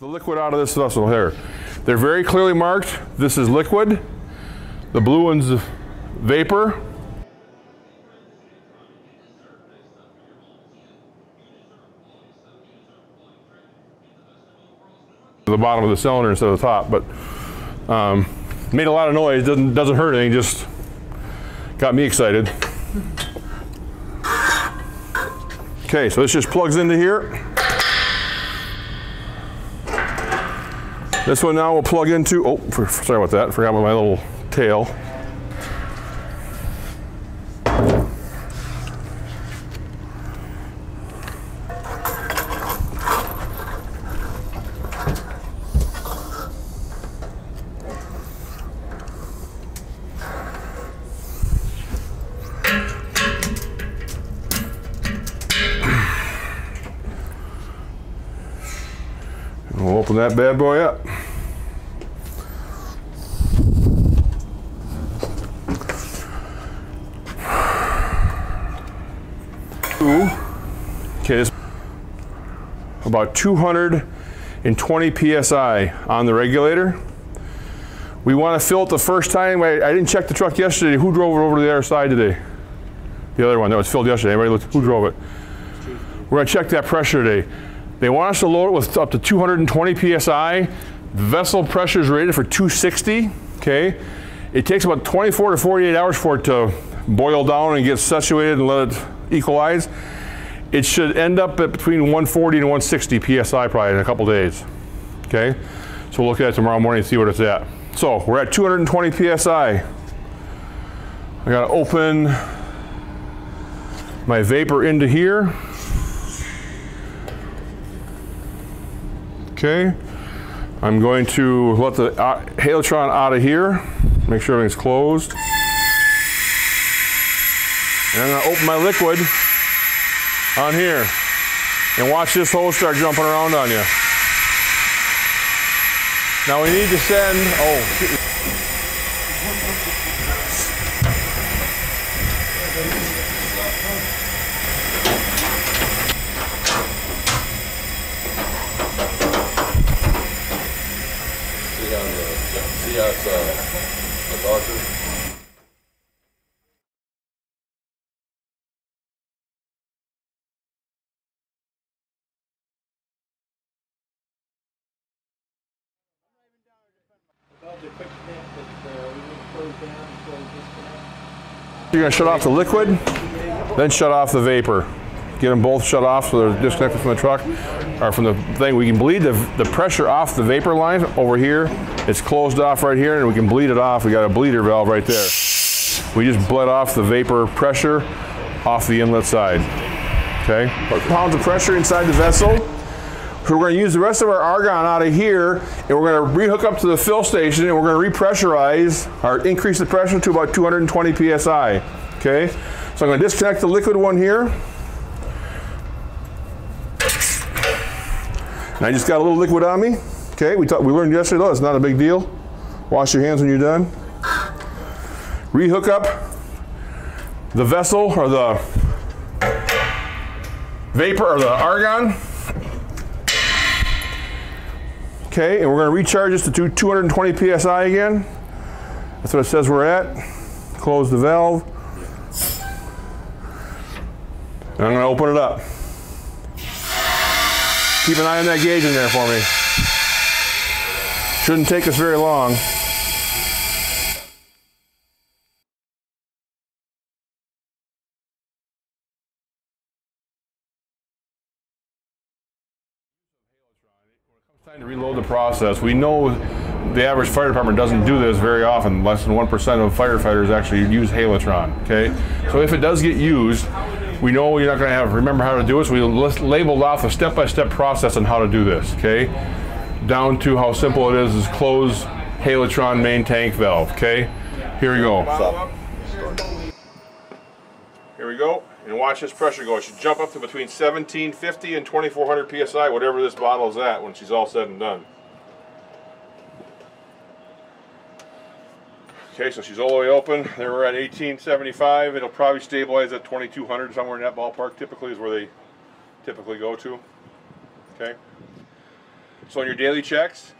the liquid out of this vessel here. They're very clearly marked. This is liquid. The blue one's vapor. The bottom of the cylinder instead of the top, but um, made a lot of noise. Doesn't doesn't hurt anything. Just got me excited. Okay, so this just plugs into here. This one now will plug into, oh, for, sorry about that, forgot about my little tail. Open that bad boy up. Okay, this about 220 psi on the regulator. We want to fill it the first time. I, I, didn't check the truck yesterday. Who drove it over to the other side today? The other one that was filled yesterday. Anybody looked? Who drove it? We're going to check that pressure today. They want us to load it with up to 220 psi. The vessel pressure is rated for 260. Okay, it takes about 24 to 48 hours for it to boil down and get saturated and let it equalize. It should end up at between 140 and 160 psi probably in a couple days. Okay, so we'll look at it tomorrow morning and see what it's at. So we're at 220 psi. I got to open my vapor into here. Okay, I'm going to let the uh, Halotron out of here, make sure everything's closed. And I'm gonna open my liquid on here and watch this hose start jumping around on you. Now we need to send, oh. See how it's, uh, the? You're gonna shut off the liquid, then shut off the vapor. Get them both shut off so they're disconnected from the truck or from the thing. We can bleed the, the pressure off the vapor line over here. It's closed off right here and we can bleed it off. We got a bleeder valve right there. We just bled off the vapor pressure off the inlet side. Okay? Pounds of pressure inside the vessel. We're going to use the rest of our argon out of here, and we're going to rehook up to the fill station, and we're going to repressurize or increase the pressure to about 220 psi. Okay, so I'm going to disconnect the liquid one here. And I just got a little liquid on me. Okay, we talked, we learned yesterday, though, it's not a big deal. Wash your hands when you're done. Rehook up the vessel or the vapor or the argon. Okay, and we're going to recharge this to 220 psi again. That's what it says we're at. Close the valve. And I'm going to open it up. Keep an eye on that gauge in there for me. Shouldn't take us very long. Time to reload the process. We know the average fire department doesn't do this very often. Less than 1% of firefighters actually use Halotron, okay? So if it does get used, we know you're not gonna have, remember how to do it, so we list- labeled off a step-by-step process on how to do this, okay? Down to how simple it is, is close Halotron main tank valve, okay? Here we go. Here we go, and watch this pressure go. It should jump up to between 1750 and 2400 psi, whatever this bottle is at when she's all said and done. Okay, so she's all the way open. There we're at 1875. It'll probably stabilize at 2200, somewhere in that ballpark. Typically is where they typically go to. Okay. So on your daily checks,